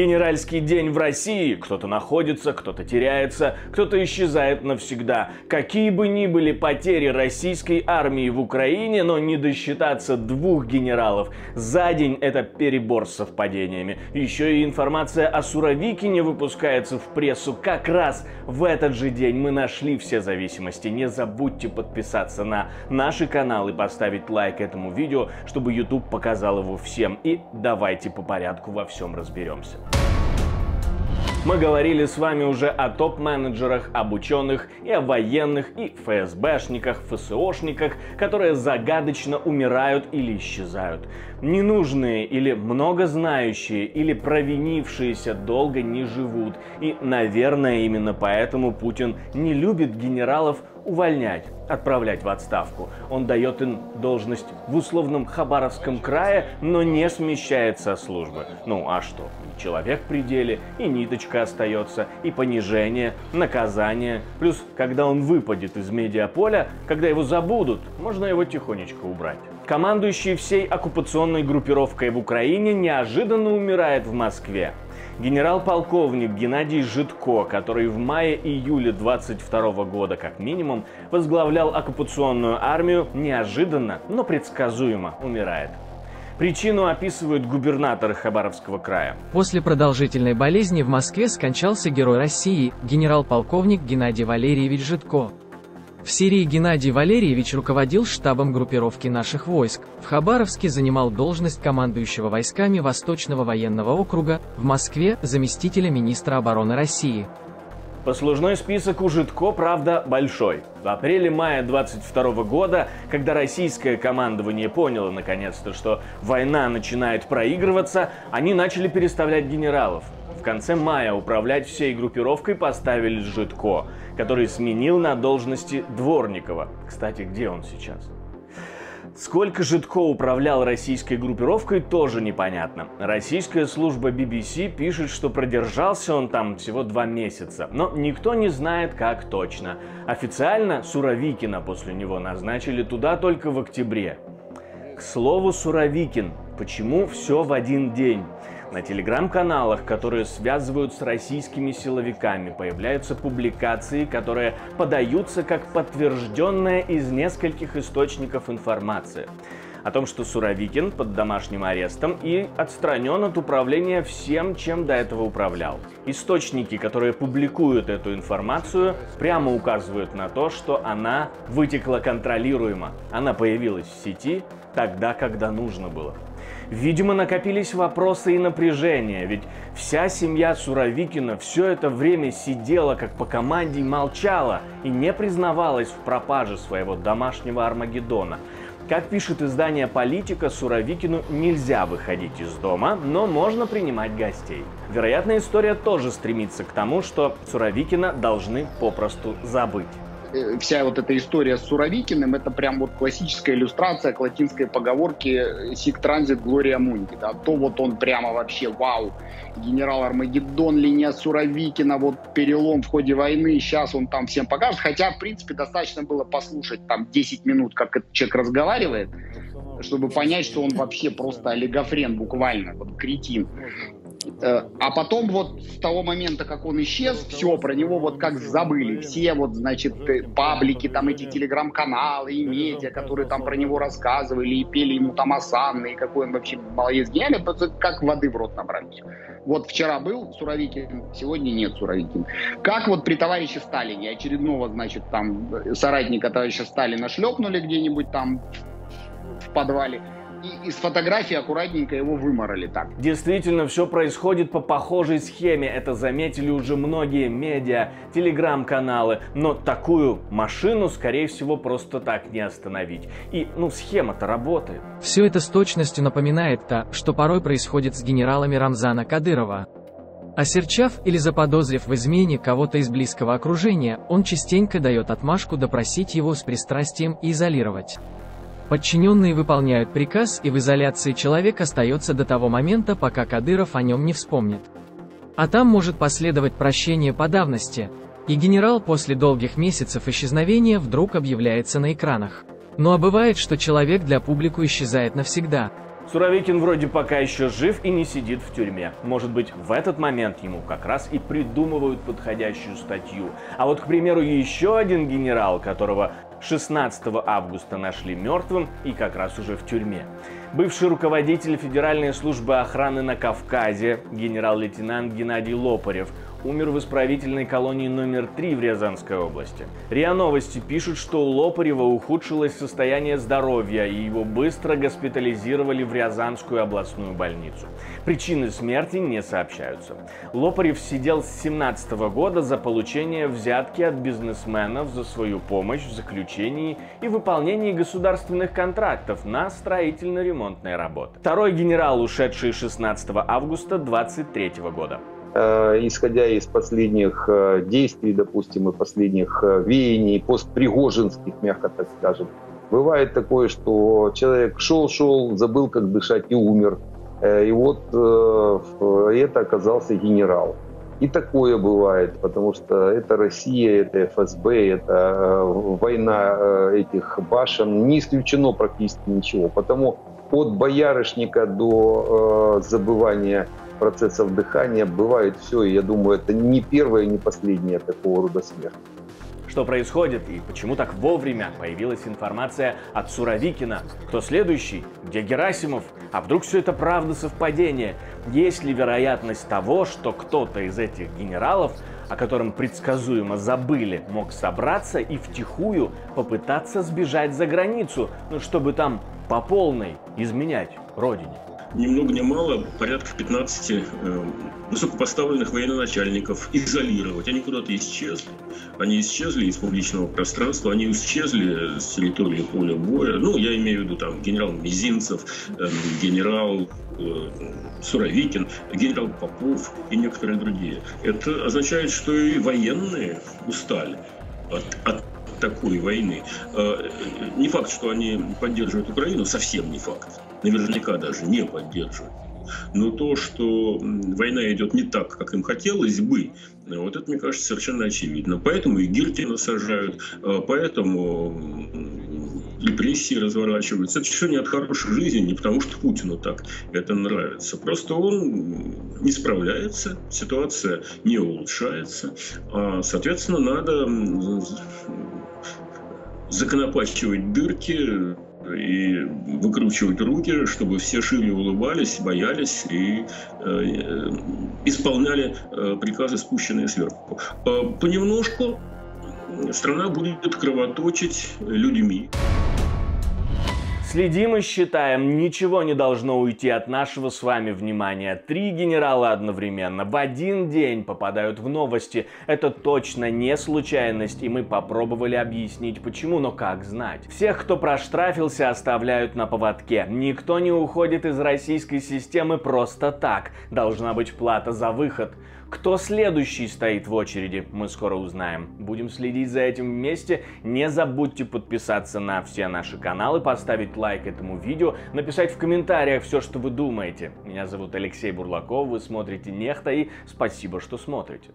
Генеральский день в России. Кто-то находится, кто-то теряется, кто-то исчезает навсегда. Какие бы ни были потери российской армии в Украине, но не досчитаться двух генералов за день – это перебор с совпадениями. Еще и информация о Суровикине выпускается в прессу. Как раз в этот же день мы нашли все зависимости. Не забудьте подписаться на наши каналы, поставить лайк этому видео, чтобы YouTube показал его всем. И давайте по порядку во всем разберемся. Мы говорили с вами уже о топ-менеджерах, об ученых и о военных и ФСБшниках, ФСОшниках, которые загадочно умирают или исчезают. Ненужные или многознающие или провинившиеся долго не живут. И, наверное, именно поэтому Путин не любит генералов увольнять, отправлять в отставку. Он дает им должность в условном Хабаровском крае, но не смещает со службы. Ну а что? Человек при деле, и ниточка остается, и понижение, наказание. Плюс, когда он выпадет из медиаполя, когда его забудут, можно его тихонечко убрать. Командующий всей оккупационной группировкой в Украине неожиданно умирает в Москве. Генерал-полковник Геннадий Житко, который в мае-июле 22 года как минимум возглавлял оккупационную армию, неожиданно, но предсказуемо умирает. Причину описывают губернатор Хабаровского края. После продолжительной болезни в Москве скончался герой России, генерал-полковник Геннадий Валерьевич Житко. В Сирии Геннадий Валерьевич руководил штабом группировки наших войск, в Хабаровске занимал должность командующего войсками Восточного военного округа, в Москве – заместителя министра обороны России. Послужной список у Житко, правда, большой. В апреле-мае 22 года, когда российское командование поняло наконец-то, что война начинает проигрываться, они начали переставлять генералов. В конце мая управлять всей группировкой поставили Житко, который сменил на должности Дворникова. Кстати, где он сейчас? Сколько Житко управлял российской группировкой, тоже непонятно. Российская служба BBC пишет, что продержался он там всего два месяца, но никто не знает, как точно. Официально Суровикина после него назначили туда только в октябре. К слову, Суровикин. Почему все в один день? На телеграм-каналах, которые связывают с российскими силовиками, появляются публикации, которые подаются как подтвержденная из нескольких источников информация о том, что Суровикин под домашним арестом и отстранен от управления всем, чем до этого управлял. Источники, которые публикуют эту информацию, прямо указывают на то, что она вытекла контролируемо. Она появилась в сети тогда, когда нужно было. Видимо, накопились вопросы и напряжение, ведь вся семья Суровикина все это время сидела как по команде и молчала и не признавалась в пропаже своего домашнего Армагеддона. Как пишет издание «Политика», Суровикину нельзя выходить из дома, но можно принимать гостей. Вероятно, история тоже стремится к тому, что Суровикина должны попросту забыть. Э, вся вот эта история с Суровикиным, это прям вот классическая иллюстрация к латинской поговорке «Сик транзит Глория Мунди». Да? То вот он прямо вообще вау, генерал Армагеддон, линия Суровикина, вот перелом в ходе войны, сейчас он там всем покажет. Хотя, в принципе, достаточно было послушать там 10 минут, как этот человек разговаривает, чтобы понять, что он вообще просто олигофрен буквально, вот кретин. Э, а потом вот с того момента, как он исчез, все, про него вот как забыли. Все вот, значит, э, паблики, там эти телеграм-каналы и медиа, которые там про него рассказывали и пели ему там осанны, и какой он вообще молодец гениальный, как воды в рот набрались. Вот вчера был Суровикин, сегодня нет Суровикин. Как вот при товарище Сталине, очередного, значит, там соратника товарища Сталина шлепнули где-нибудь там в подвале, и из фотографии аккуратненько его выморали так. Действительно, все происходит по похожей схеме. Это заметили уже многие медиа, телеграм-каналы. Но такую машину, скорее всего, просто так не остановить. И, ну, схема-то работает. Все это с точностью напоминает то, что порой происходит с генералами Рамзана Кадырова. Осерчав или заподозрив в измене кого-то из близкого окружения, он частенько дает отмашку допросить его с пристрастием и изолировать. Подчиненные выполняют приказ и в изоляции человек остается до того момента, пока Кадыров о нем не вспомнит. А там может последовать прощение по давности, и генерал после долгих месяцев исчезновения вдруг объявляется на экранах. Ну а бывает, что человек для публику исчезает навсегда. Суровикин вроде пока еще жив и не сидит в тюрьме. Может быть, в этот момент ему как раз и придумывают подходящую статью. А вот, к примеру, еще один генерал, которого 16 августа нашли мертвым и как раз уже в тюрьме. Бывший руководитель Федеральной службы охраны на Кавказе, генерал-лейтенант Геннадий Лопарев, умер в исправительной колонии номер 3 в Рязанской области. РИА Новости пишут, что у Лопарева ухудшилось состояние здоровья, и его быстро госпитализировали в Рязанскую областную больницу. Причины смерти не сообщаются. Лопарев сидел с 17 года за получение взятки от бизнесменов за свою помощь в заключении и выполнении государственных контрактов на строительно-ремонтные работы. Второй генерал, ушедший 16 августа 23 года. Э, исходя из последних э, действий, допустим, и последних э, веяний, постпригожинских, мягко так скажем, бывает такое, что человек шел-шел, забыл, как дышать и умер. И вот это оказался генерал. И такое бывает, потому что это Россия, это ФСБ, это война этих башен. Не исключено практически ничего. Потому от боярышника до забывания процессов дыхания бывает все, и я думаю, это не первая, не последняя такого рода смерть. Что происходит и почему так вовремя появилась информация от Суровикина? Кто следующий? Где Герасимов? А вдруг все это правда совпадение? Есть ли вероятность того, что кто-то из этих генералов, о котором предсказуемо забыли, мог собраться и втихую попытаться сбежать за границу, ну, чтобы там по полной изменять родине? ни много ни мало порядка 15 э, высокопоставленных военачальников изолировать. Они куда-то исчезли. Они исчезли из публичного пространства, они исчезли с территории поля боя. Ну, я имею в виду там генерал Мизинцев, э, генерал э, Суровикин, генерал Попов и некоторые другие. Это означает, что и военные устали от, от такой войны. Э, не факт, что они поддерживают Украину, совсем не факт наверняка даже не поддерживают. Но то, что война идет не так, как им хотелось бы, вот это, мне кажется, совершенно очевидно. Поэтому и Гиркина сажают, а поэтому репрессии разворачиваются. Это все не от хорошей жизни, не потому что Путину так это нравится. Просто он не справляется, ситуация не улучшается. А, соответственно, надо законопачивать дырки, и выкручивать руки, чтобы все шире улыбались, боялись и э, исполняли э, приказы, спущенные сверху. Понемножку страна будет кровоточить людьми. Следим и считаем, ничего не должно уйти от нашего с вами внимания. Три генерала одновременно в один день попадают в новости. Это точно не случайность, и мы попробовали объяснить почему, но как знать. Всех, кто проштрафился, оставляют на поводке. Никто не уходит из российской системы просто так. Должна быть плата за выход. Кто следующий стоит в очереди, мы скоро узнаем. Будем следить за этим вместе. Не забудьте подписаться на все наши каналы, поставить лайк этому видео, написать в комментариях все, что вы думаете. Меня зовут Алексей Бурлаков, вы смотрите Нехта и спасибо, что смотрите.